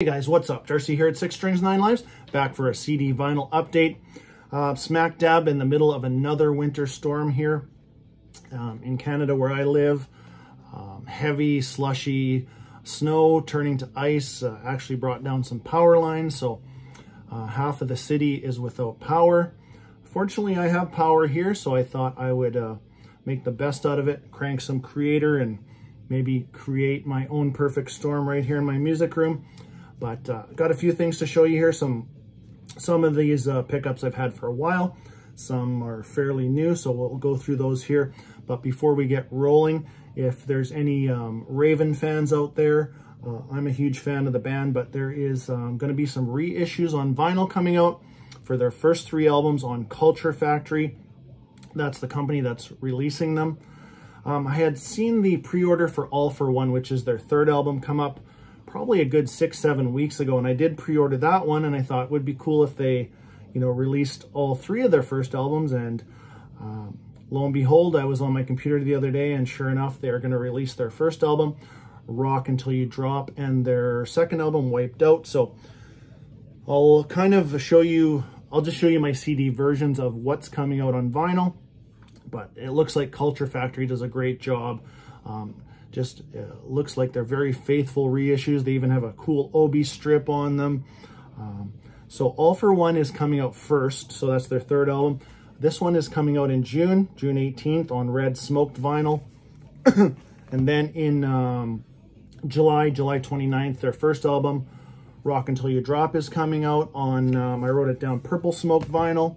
Hey guys, what's up? Darcy here at Six Strings Nine Lives, back for a CD vinyl update. Uh, smack dab in the middle of another winter storm here um, in Canada where I live. Um, heavy, slushy snow turning to ice uh, actually brought down some power lines, so uh, half of the city is without power. Fortunately, I have power here, so I thought I would uh, make the best out of it, crank some Kreator and maybe create my own perfect storm right here in my music room. But uh, got a few things to show you here. Some some of these uh, pickups I've had for a while. Some are fairly new, so we'll go through those here. But before we get rolling, if there's any um, Raven fans out there, uh, I'm a huge fan of the band, but there is um, going to be some reissues on vinyl coming out for their first three albums on Culture Factory. That's the company that's releasing them. Um, I had seen the pre-order for All For One, which is their third album, come up probably a good six, seven weeks ago. And I did pre-order that one and I thought it would be cool if they, you know, released all three of their first albums. And um, lo and behold, I was on my computer the other day and sure enough, they are going to release their first album, Rock Until You Drop, and their second album, Wiped Out. So I'll kind of show you, I'll just show you my CD versions of what's coming out on vinyl. But it looks like Culture Factory does a great job. Um, just uh, looks like they're very faithful reissues. They even have a cool Obi strip on them. Um, so All For One is coming out first, so that's their third album. This one is coming out in June, June 18th on red smoked vinyl. and then in um, July, July 29th, their first album, Rock Until You Drop is coming out on, um, I wrote it down, purple smoked vinyl.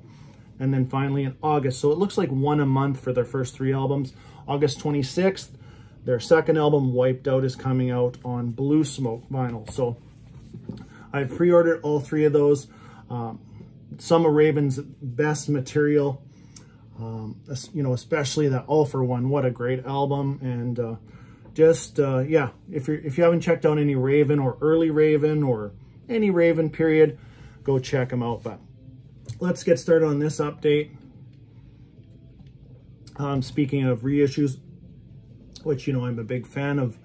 And then finally in August. So it looks like one a month for their first three albums. August 26th, their second album, Wiped Out, is coming out on Blue Smoke vinyl. So I've pre-ordered all three of those. Um, some of Raven's best material, um, you know, especially that All For One. What a great album. And uh, just, uh, yeah, if, you're, if you haven't checked out any Raven or early Raven or any Raven period, go check them out. But let's get started on this update. Um, speaking of reissues, which, you know, I'm a big fan of,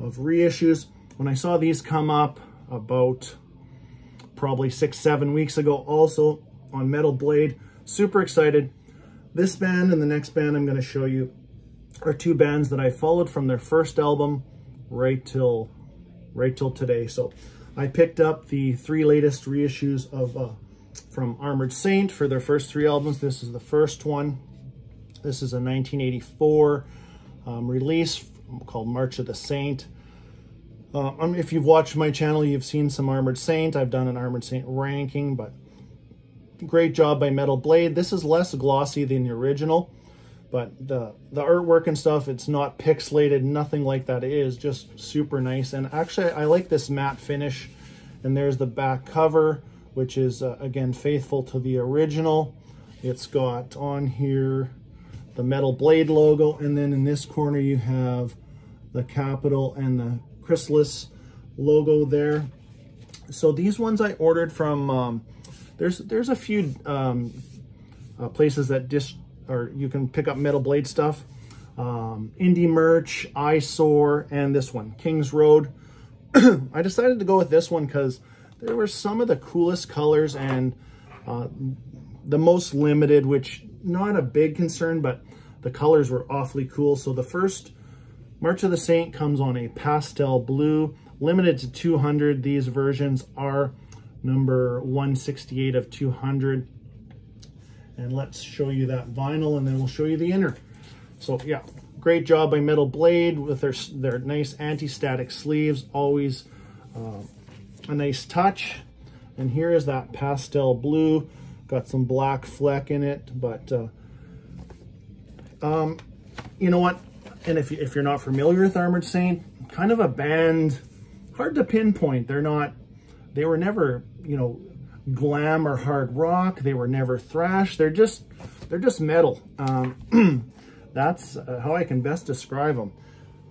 of reissues. When I saw these come up about probably six, seven weeks ago, also on Metal Blade, super excited. This band and the next band I'm going to show you are two bands that I followed from their first album right till right till today. So I picked up the three latest reissues of uh, from Armored Saint for their first three albums. This is the first one. This is a 1984 um, release called March of the Saint. Uh, um, if you've watched my channel, you've seen some Armored Saint. I've done an Armored Saint ranking, but great job by Metal Blade. This is less glossy than the original, but the, the artwork and stuff, it's not pixelated, nothing like that. It is just super nice. And actually, I like this matte finish. And there's the back cover, which is, uh, again, faithful to the original. It's got on here the Metal Blade logo, and then in this corner you have the capital and the Chrysalis logo there. So these ones I ordered from, um, there's there's a few um, uh, places that dis or you can pick up Metal Blade stuff. Um, Indie Merch, Eyesore, and this one, Kings Road. I decided to go with this one because there were some of the coolest colors and uh, the most limited, which not a big concern, but the colors were awfully cool. So the first March of the Saint comes on a pastel blue, limited to 200. These versions are number 168 of 200. And let's show you that vinyl and then we'll show you the inner. So yeah, great job by Metal Blade with their, their nice anti-static sleeves. Always uh, a nice touch. And here is that pastel blue. Got some black fleck in it, but uh, um, you know what? And if, if you're not familiar with Armored Saint, kind of a band, hard to pinpoint. They're not, they were never, you know, glam or hard rock. They were never thrash. They're just, they're just metal. Um, that's uh, how I can best describe them.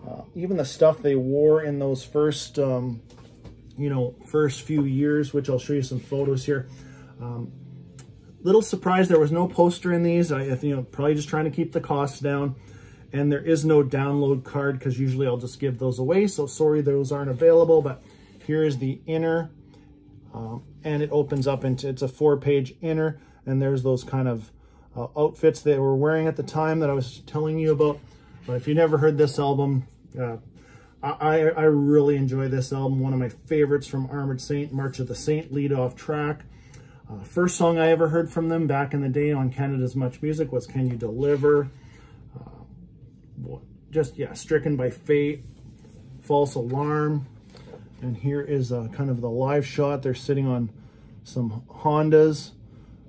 Uh, even the stuff they wore in those first, um, you know, first few years, which I'll show you some photos here. Um, Little surprised there was no poster in these. I, you know, probably just trying to keep the costs down. And there is no download card because usually I'll just give those away. So sorry those aren't available, but here is the inner, um, and it opens up into, it's a four page inner, and there's those kind of uh, outfits they were wearing at the time that I was telling you about. But if you never heard this album, uh, I, I really enjoy this album. One of my favorites from Armored Saint, March of the Saint, lead off track. Uh, first song I ever heard from them back in the day on Canada's Much Music was Can You Deliver? Uh, just, yeah, Stricken by Fate, False Alarm. And here is uh, kind of the live shot. They're sitting on some Hondas,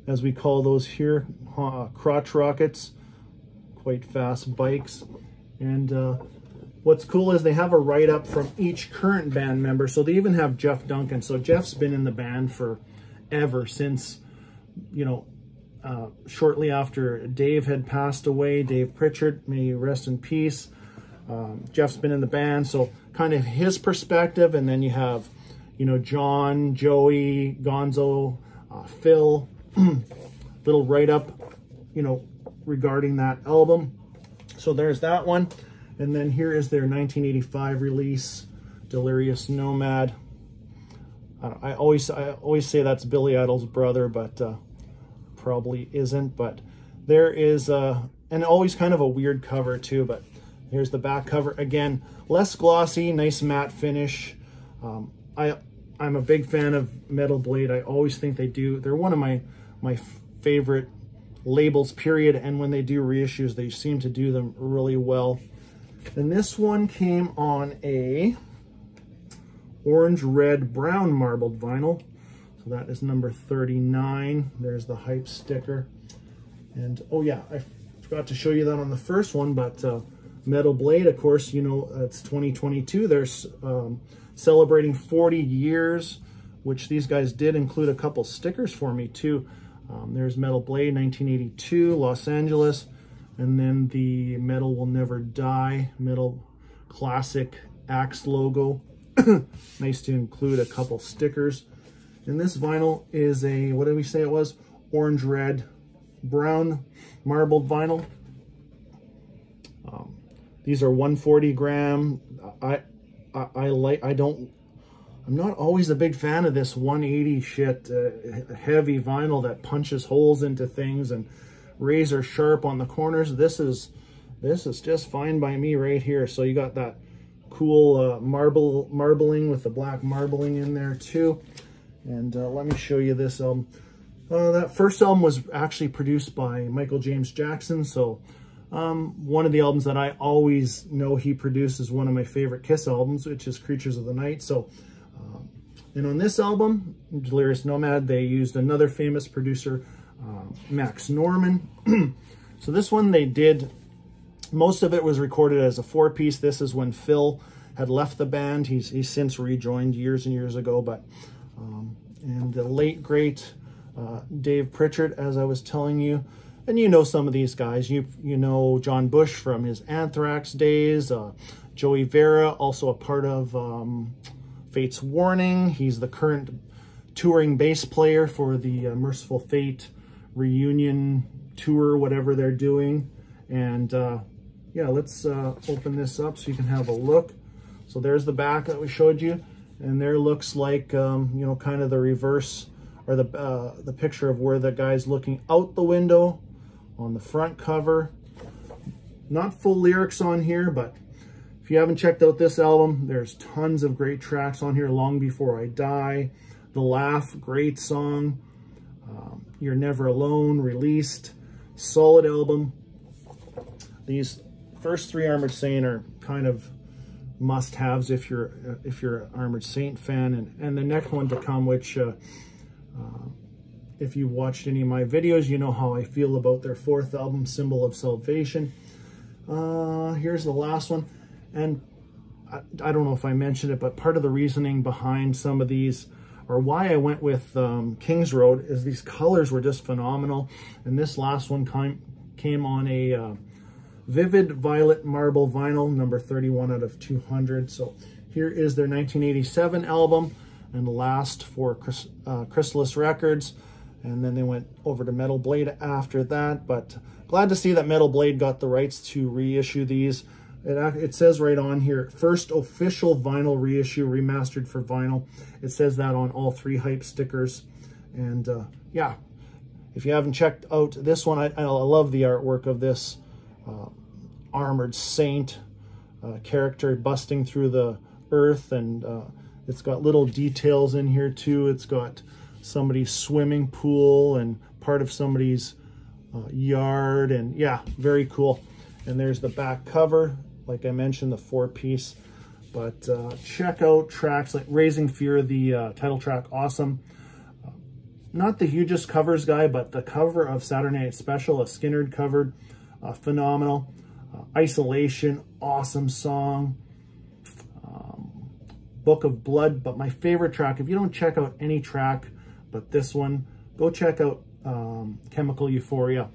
as we call those here, uh, crotch rockets, quite fast bikes. And uh, what's cool is they have a write-up from each current band member. So they even have Jeff Duncan. So Jeff's been in the band for ever since, you know, uh, shortly after Dave had passed away, Dave Prichard, may rest in peace. Um, Jeff's been in the band, so kind of his perspective, and then you have, you know, John, Joey, Gonzo, uh, Phil, little write-up, you know, regarding that album. So there's that one. And then here is their 1985 release, Delirious Nomad. I always I always say that's Billy Idol's brother, but uh, probably isn't. But there is, uh, and always kind of a weird cover too. But here's the back cover again, less glossy, nice matte finish. Um, I I'm a big fan of Metal Blade. I always think they do. They're one of my my favorite labels. Period. And when they do reissues, they seem to do them really well. And this one came on a orange, red, brown marbled vinyl. So that is number 39. There's the hype sticker. And oh yeah, I forgot to show you that on the first one, but uh, Metal Blade, of course, you know, it's 2022. They're um, celebrating 40 years, which these guys did include a couple stickers for me too. Um, there's Metal Blade 1982, Los Angeles, and then the Metal Will Never Die, Metal Classic Axe logo. nice to include a couple stickers. And this vinyl is a, what did we say it was? Orange, red, brown marbled vinyl. Um, these are 140 gram. I, I, I, like, I don't, I'm not always a big fan of this 180 shit, uh, heavy vinyl that punches holes into things and razor sharp on the corners. This is, this is just fine by me right here. So you got that cool uh, marble marbling with the black marbling in there too. And uh, let me show you this album. Uh, that first album was actually produced by Michael James Jackson. So um, one of the albums that I always know he produced is one of my favorite Kiss albums, which is Creatures of the Night. So, um, and on this album, Delirious Nomad, they used another famous producer, uh, Max Norman. so this one they did most of it was recorded as a four-piece. This is when Phil had left the band. He's, he's since rejoined years and years ago, but um, and the late great uh, Dave Prichard, as I was telling you, and you know some of these guys. You you know John Bush from his Anthrax days. Uh, Joey Vera, also a part of um, Fates Warning. He's the current touring bass player for the uh, Mercyful Fate reunion tour, whatever they're doing. And uh, yeah, let's uh, open this up so you can have a look. So there's the back that we showed you. And there looks like, um, you know, kind of the reverse or the, uh, the picture of where the guy's looking out the window on the front cover. Not full lyrics on here, but if you haven't checked out this album, there's tons of great tracks on here. Long Before I Die, The Laugh, great song. Um, You're Never Alone, released. Solid album. These first three Armored Saint are kind of must-haves if you're if you're an Armored Saint fan, and and the next one to come, which uh, uh, if you've watched any of my videos, you know how I feel about their fourth album, Symbol of Salvation. Uh, here's the last one, and I, I, don't know if I mentioned it, but part of the reasoning behind some of these or why I went with um, Kings Road is these colors were just phenomenal, and this last one came, came on a uh, Vivid Violet Marble Vinyl, number 31 out of 200. So here is their 1987 album and last for Chris, uh, Chrysalis Records. And then they went over to Metal Blade after that. But glad to see that Metal Blade got the rights to reissue these. it, it says right on here, first official vinyl reissue, remastered for vinyl. It says that on all three hype stickers. And uh, yeah, if you haven't checked out this one, I, I love the artwork of this uh, armored saint uh, character busting through the earth. And uh, it's got little details in here too. It's got somebody's swimming pool and part of somebody's uh, yard. And yeah, very cool. And there's the back cover like I mentioned, the four piece. But uh, check out tracks like Raising Fear, the uh, title track, awesome. Uh, not the hugest covers guy, but the cover of Saturday Night Special, a Skynyrd covered, uh, phenomenal. Uh, Isolation, awesome song. Um, Book of Blood, but my favorite track, if you don't check out any track but this one, go check out um, Chemical Euphoria.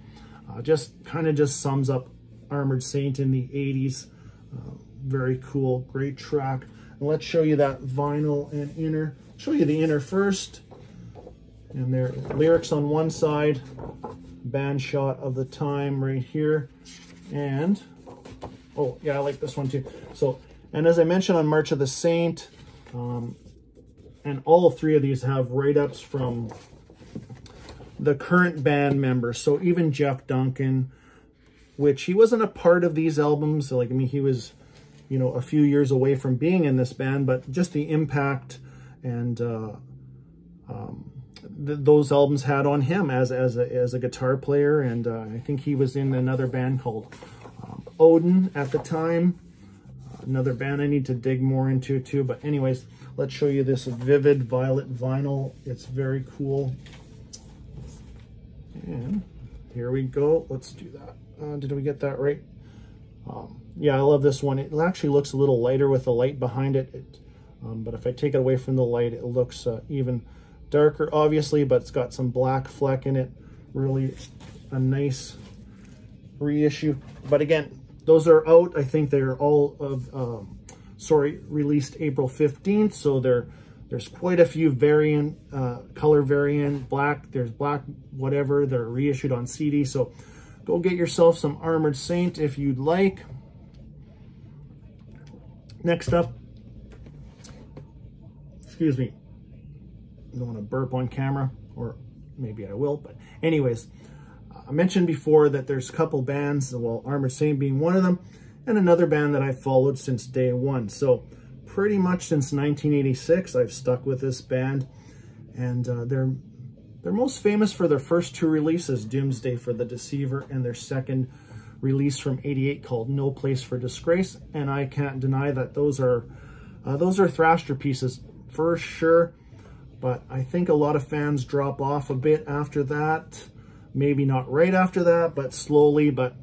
Uh, just kind of just sums up Armored Saint in the 80s. Uh, very cool, great track. And let's show you that vinyl and inner. Show you the inner first. And there lyrics on one side, band shot of the time right here. And, oh yeah, I like this one too. So, and as I mentioned on March of the Saint, um, and all three of these have write-ups from the current band members. So even Jeff Duncan, which he wasn't a part of these albums. Like, I mean, he was, you know, a few years away from being in this band, but just the impact and uh, um, th those albums had on him as as a, as a guitar player. And uh, I think he was in another band called um, Odin at the time. Another band I need to dig more into too. But anyways, let's show you this Vivid Violet vinyl. It's very cool. And here we go. Let's do that. Uh, did we get that right? Um, yeah, I love this one. It actually looks a little lighter with the light behind it. it um, but if I take it away from the light, it looks uh, even darker, obviously, but it's got some black fleck in it. Really a nice reissue. But again, those are out. I think they're all of, um, sorry, released April 15th. So they're there's quite a few variant, uh, color variant, black, there's black, whatever. They're reissued on CD. So Go get yourself some Armored Saint if you'd like. Next up, excuse me, I don't want to burp on camera, or maybe I will, but anyways, I mentioned before that there's a couple bands, well, Armored Saint being one of them, and another band that I've followed since day one. So pretty much since 1986, I've stuck with this band, and uh, they're they're most famous for their first two releases, Doomsday for the Deceiver and their second release from 88 called No Place for Disgrace. And I can't deny that those are uh, those are thrasher pieces for sure. But I think a lot of fans drop off a bit after that. Maybe not right after that, but slowly. But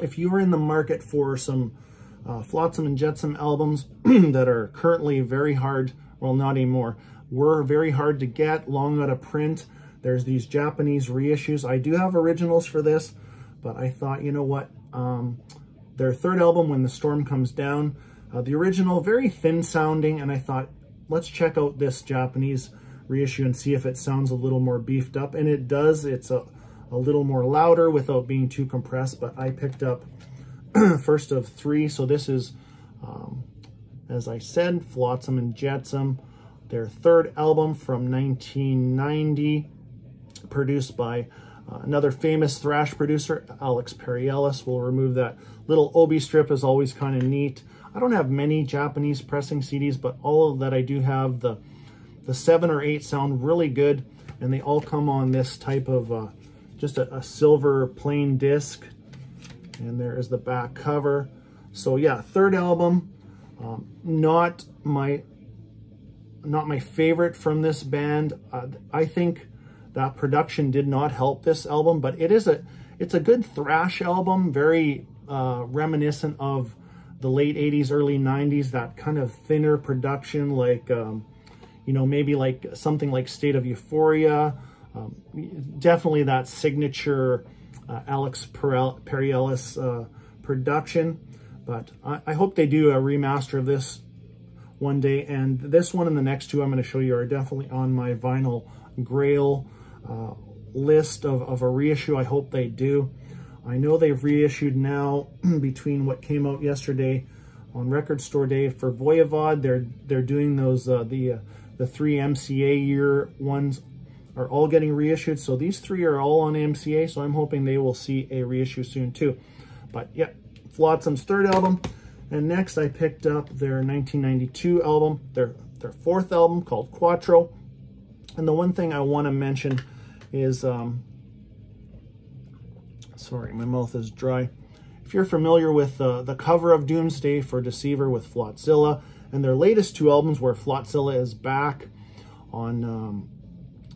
if you are in the market for some uh, Flotsam and Jetsam albums that are currently very hard, well, not anymore, were very hard to get, long out of print, there's these Japanese reissues. I do have originals for this, but I thought, you know what? Um, their third album, When the Storm Comes Down, uh, the original, very thin sounding, and I thought, let's check out this Japanese reissue and see if it sounds a little more beefed up. And it does. It's a, a little more louder without being too compressed, but I picked up first of three. So this is, um, as I said, Flotsam and Jetsam, their third album from 1990 produced by uh, another famous thrash producer, Alex Perialas. We'll remove that little obi strip is always kind of neat. I don't have many Japanese pressing CDs, but all of that I do have, the, the seven or eight sound really good, and they all come on this type of uh, just a, a silver plain disc. And there is the back cover. So yeah, third album, um, not my not my favorite from this band. Uh, I think that production did not help this album, but it is a it's a good thrash album, very uh, reminiscent of the late 80s, early 90s, that kind of thinner production, like, um, you know, maybe like something like State of Euphoria. Um, definitely that signature uh, Alex Perialas uh, production. But I, I, hope they do a remaster of this one day. And this one and the next two I'm going to show you are definitely on my vinyl grail uh, list of, of a reissue. I hope they do. I know they've reissued now between what came out yesterday on Record Store Day for Voivod. They're they're doing those uh, the uh, the three MCA year ones are all getting reissued. So these three are all on MCA. So I'm hoping they will see a reissue soon too. But yeah, Flotsam's third album. And next I picked up their 1992 album, their, their fourth album called Cuatro. And the one thing I want to mention is, um, sorry, my mouth is dry. If you're familiar with uh, the cover of Doomsday for Deceiver with Flotzilla, and their latest two albums where Flotzilla is back on um,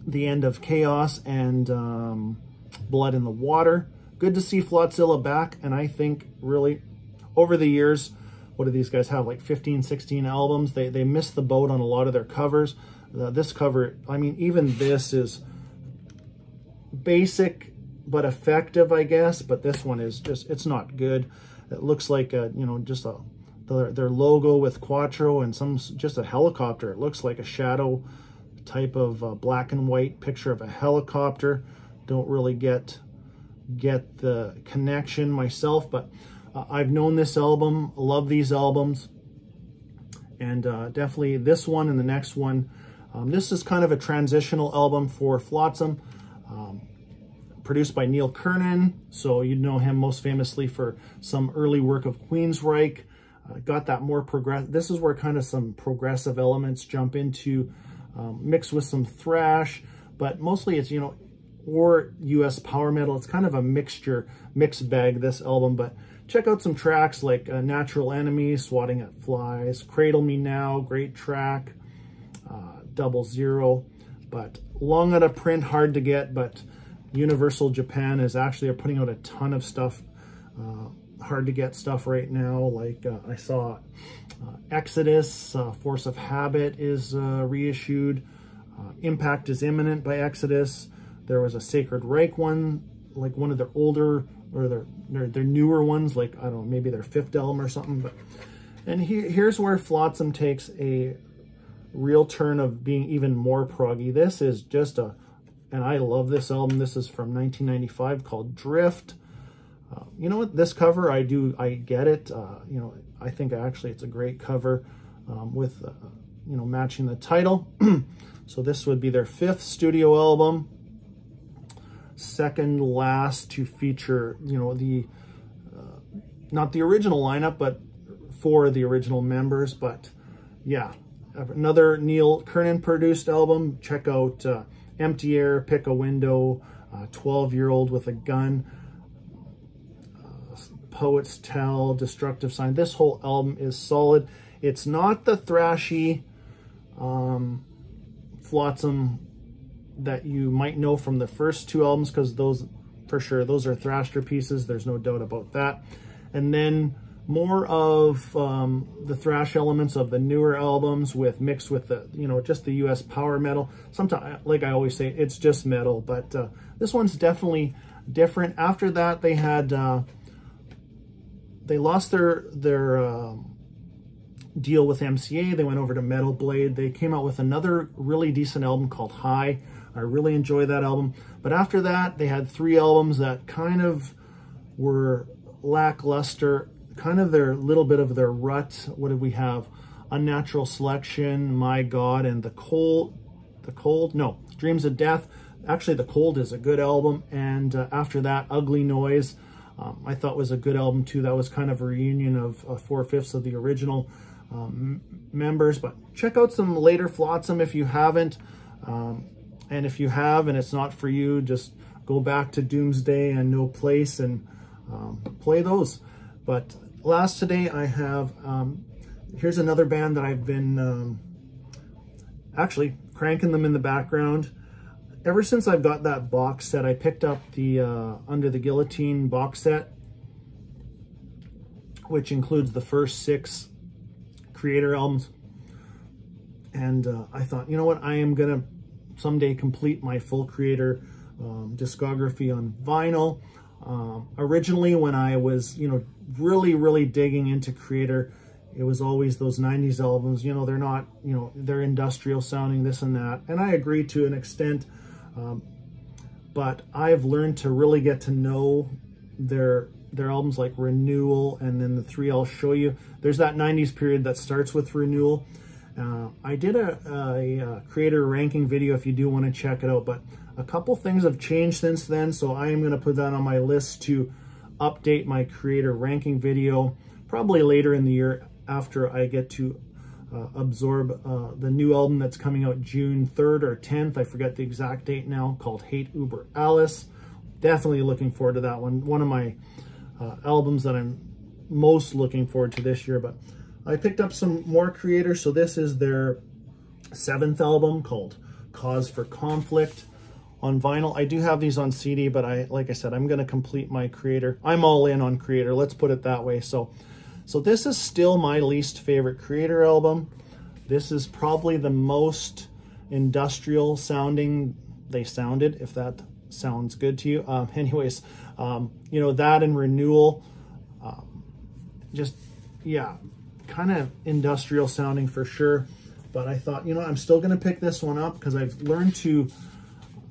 the end of Chaos and um, Blood in the Water. Good to see Flotzilla back, and I think really over the years, what do these guys have, like 15, 16 albums? They, they missed the boat on a lot of their covers. Uh, this cover, I mean, even this is basic but effective, I guess, but this one is just, it's not good. It looks like, a, you know, just a their, their logo with Cuatro and some just a helicopter. It looks like a shadow type of uh, black and white picture of a helicopter. Don't really get get the connection myself, but uh, I've known this album, love these albums, and uh, definitely this one and the next one. Um, this is kind of a transitional album for Flotsam, um, produced by Neil Kernon, so you know him most famously for some early work of Queensryche, uh, got that more progress. This is where kind of some progressive elements jump into, um, mixed with some thrash, but mostly it's, you know, or US power metal. It's kind of a mixture, mixed bag, this album, but check out some tracks like uh, Natural Enemy, Swatting at Flies, Cradle Me Now, great track, uh, Double Zero, but long out of print, hard to get, but Universal Japan is actually putting out a ton of stuff uh, hard to get stuff right now. Like uh, I saw uh, Exodus, uh, Force of Habit is uh, reissued. Uh, Impact is Imminent by Exodus. There was a Sacred Reich one, like one of their older or their, their, their newer ones, like, I don't know, maybe their fifth album or something. But And he, here's where Flotsam takes a real turn of being even more proggy. This is just a, and I love this album. This is from 1995 called Drift. Uh, you know what? This cover, I do, I get it. Uh, you know, I think actually it's a great cover um, with, uh, you know, matching the title. so this would be their fifth studio album. Second last to feature, you know, the, uh, not the original lineup, but for the original members. But yeah, another Neil Kernon produced album. Check out uh, Empty Air, Pick a Window, 12-Year-Old with a Gun. Poets Tell, Destructive Sign. This whole album is solid. It's not the thrashy um, flotsam that you might know from the first two albums because those, for sure, those are thrasher pieces. There's no doubt about that. And then more of um, the thrash elements of the newer albums with mixed with the, you know, just the US power metal. Sometimes, like I always say, it's just metal, but uh, this one's definitely different. After that, they had... Uh, they lost their their um, deal with MCA. They went over to Metal Blade. They came out with another really decent album called High. I really enjoy that album. But after that, they had three albums that kind of were lackluster, kind of their little bit of their rut. What did we have? Unnatural Selection, My God, and The Cold. The Cold? No, Dreams of Death. Actually, The Cold is a good album. And uh, after that, Ugly Noise um, I thought was a good album too. That was kind of a reunion of uh, four-fifths of the original um, members. But check out some later Flotsam if you haven't. Um, and if you have and it's not for you, just go back to Doomsday and No Place and um, play those. But last today I have, um, here's another band that I've been um, actually cranking them in the background ever since I've got that box set, I picked up the uh, Under the Guillotine box set, which includes the first six Kreator albums. And uh, I thought, you know what, I am going to someday complete my full Kreator um, discography on vinyl. Um, originally, when I was, you know, really, really digging into Kreator, it was always those 90s albums, you know, they're not, you know, they're industrial sounding, this and that. And I agree to an extent, um, but I've learned to really get to know their their albums like Renewal and then the three I'll show you. There's that 90s period that starts with Renewal. Uh, I did a, a, a, Kreator ranking video if you do want to check it out, but a couple things have changed since then, so I am going to put that on my list to update my Kreator ranking video probably later in the year after I get to uh, absorb uh, the new album that's coming out June 3rd or 10th. I forget the exact date now, called Hate Über Alles. Definitely looking forward to that one. One of my uh, albums that I'm most looking forward to this year. But I picked up some more Kreators. So this is their seventh album called Cause for Conflict on vinyl. I do have these on CD, but I, like I said, I'm going to complete my Kreator. I'm all in on Kreator. Let's put it that way. So so this is still my least favorite Kreator album. This is probably the most industrial sounding they sounded, if that sounds good to you. Um, anyways, um, you know, that and Renewal, um, just, yeah, kind of industrial sounding for sure. But I thought, you know, I'm still going to pick this one up because I've learned to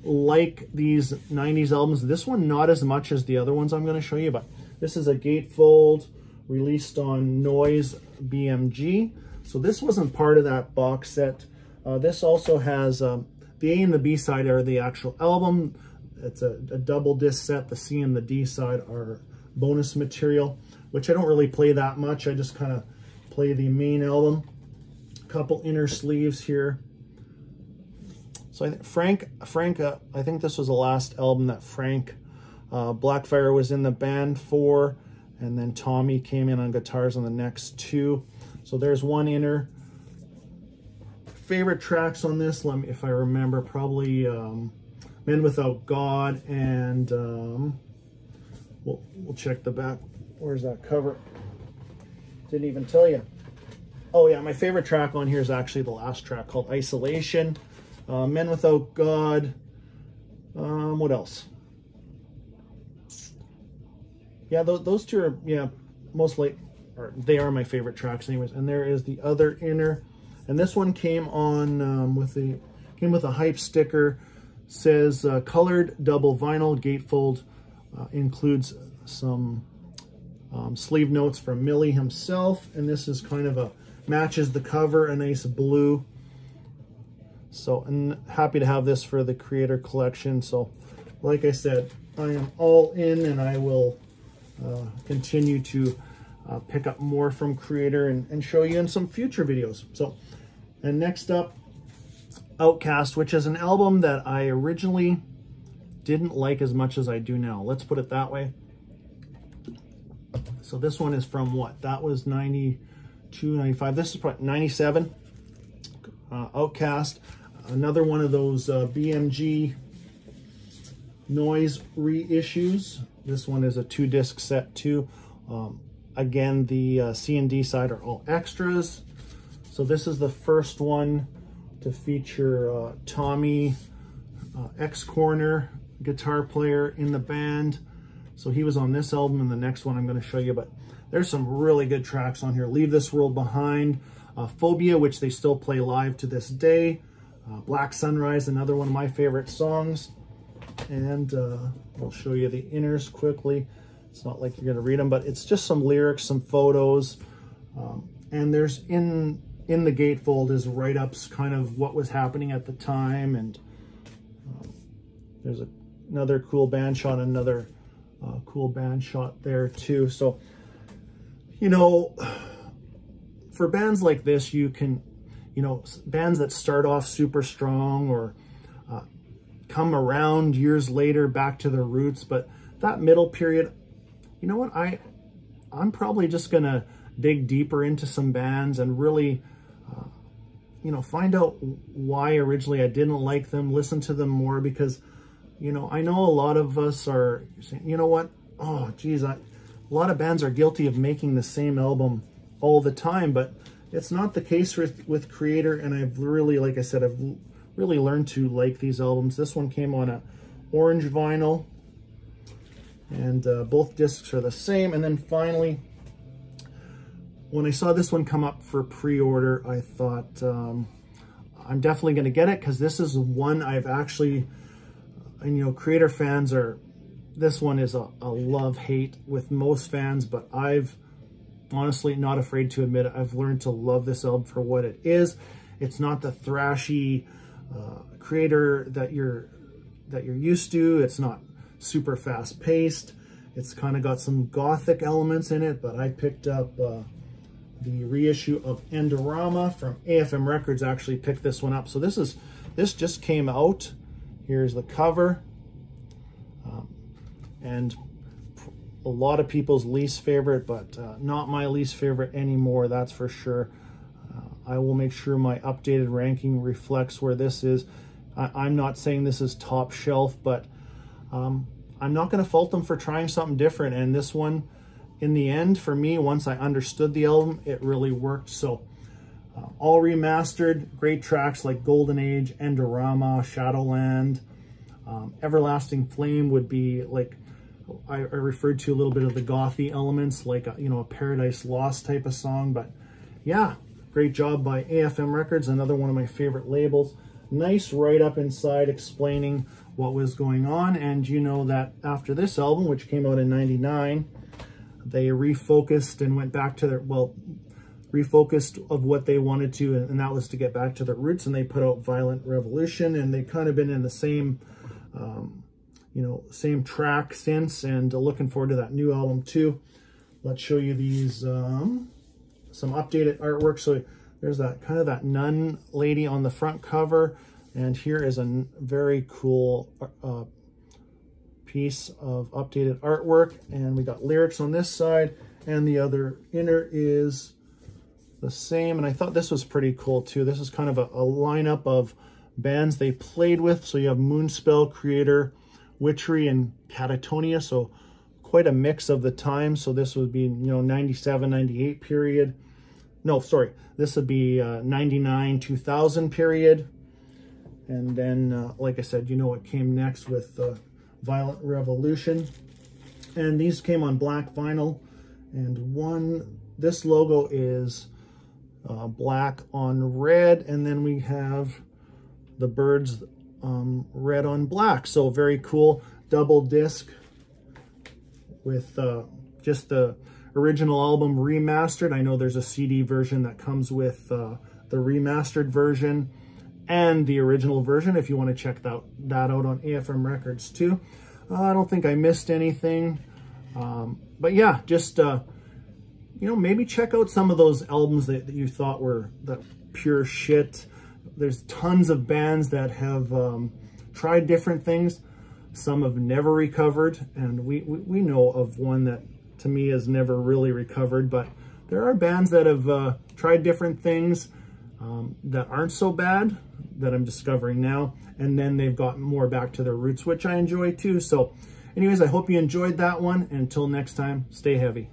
like these 90s albums. This one, not as much as the other ones I'm going to show you, but this is a gatefold released on Noise BMG. So this wasn't part of that box set. Uh, this also has um, the A and the B side are the actual album. It's a, a, double disc set. The C and the D side are bonus material, which I don't really play that much. I just kind of play the main album. Couple inner sleeves here. So I think Frank, Frank, uh, I think this was the last album that Frank uh, Blackfire was in the band for. And then Tommy came in on guitars on the next two. So there's one inner. Favorite tracks on this, let me, if I remember, probably um, Men Without God and um, we'll, we'll check the back. Where's that cover? Didn't even tell you. Oh yeah, my favorite track on here is actually the last track called Isolation. Uh, Men Without God. Um, what else? yeah, those, those two are, yeah, mostly, or they are my favorite tracks anyways. And there is the other inner. And this one came on um, with the, came with a hype sticker. Says uh, colored double vinyl gatefold. Uh, includes some um, sleeve notes from Mille himself. And this is kind of a, matches the cover, a nice blue. So, and happy to have this for the Kreator collection. So, like I said, I am all in and I will uh, continue to uh, pick up more from Kreator and, and show you in some future videos. So, and next up, Outcast, which is an album that I originally didn't like as much as I do now. Let's put it that way. So this one is from what? That was 92, 95. This is probably 97. Uh, Outcast. Another one of those uh, BMG noise reissues. This one is a two disc set too. Um, again, the uh, C and D side are all extras. So this is the first one to feature uh, Tommy uh, ex-Coroner guitar player in the band. So he was on this album and the next one I'm going to show you, but there's some really good tracks on here. Leave This World Behind, uh, Phobia, which they still play live to this day. Uh, Black Sunrise, another one of my favorite songs and uh, I'll show you the inners quickly. It's not like you're going to read them, but it's just some lyrics, some photos, um, and there's in in the gatefold is write-ups, kind of what was happening at the time, and um, there's a, another cool band shot, another uh, cool band shot there too. So, you know, for bands like this, you can, you know, bands that start off super strong or come around years later back to their roots. But that middle period, you know what? I, I'm probably just going to dig deeper into some bands and really, uh, you know, find out why originally I didn't like them, listen to them more because, you know, I know a lot of us are saying, you know what? Oh, geez, I, a lot of bands are guilty of making the same album all the time, but it's not the case with, with Kreator. And I've really, like I said, I've really learned to like these albums. This one came on a orange vinyl and uh, both discs are the same. And then finally, when I saw this one come up for pre-order, I thought um, I'm definitely going to get it because this is one I've actually, and you know, Kreator fans are this one is a, a love-hate with most fans, but I've honestly not afraid to admit it. I've learned to love this album for what it is. It's not the thrashy uh, Kreator that you're that you're used to. It's not super fast paced. It's kind of got some gothic elements in it, but I picked up uh, the reissue of Endorama from AFM Records. Actually picked this one up. So this is this just came out. Here's the cover. Um, and a lot of people's least favorite, but uh, not my least favorite anymore, that's for sure. Uh, I will make sure my updated ranking reflects where this is. I, am not saying this is top shelf, but um, I'm not going to fault them for trying something different. And this one, in the end, for me, once I understood the album, it really worked. So uh, all remastered, great tracks like Golden Age, Endorama, Shadowland, um, Everlasting Flame would be like, I, I, referred to a little bit of the gothy elements, like, a, you know, a Paradise Lost type of song. But yeah, great job by AFM Records, another one of my favorite labels. Nice write-up inside explaining what was going on. And you know that after this album, which came out in 99, they refocused and went back to their, well, refocused of what they wanted to, and that was to get back to their roots. And they put out Violent Revolution, and they've kind of been in the same, um, you know, same track since, and looking forward to that new album too. Let's show you these, um, some updated artwork. So there's that kind of that nun lady on the front cover. And here is a very cool uh, piece of updated artwork. And we got lyrics on this side and the other inner is the same. And I thought this was pretty cool too. This is kind of a, a lineup of bands they played with. So you have Moonspell, Kreator, Witchery, and Katatonia. So quite a mix of the time. So this would be, you know, 97, 98 period. No, sorry. This would be uh, 99, 2000 period. And then, uh, like I said, you know what came next with uh, Violent Revolution. And these came on black vinyl. And one, this logo is uh, black on red. And then we have the birds um, red on black. So very cool double disc with uh, just the original album remastered. I know there's a CD version that comes with uh, the remastered version and the original version if you want to check that, that out on AFM Records too. Uh, I don't think I missed anything. Um, but yeah, just, uh, you know, maybe check out some of those albums that, that you thought were the pure shit. There's tons of bands that have um, tried different things. Some have never recovered, and we, we, we know of one that to me has never really recovered, but there are bands that have uh, tried different things um, that aren't so bad that I'm discovering now. And then they've gotten more back to their roots, which I enjoy too. So anyways, I hope you enjoyed that one. Until next time, stay heavy.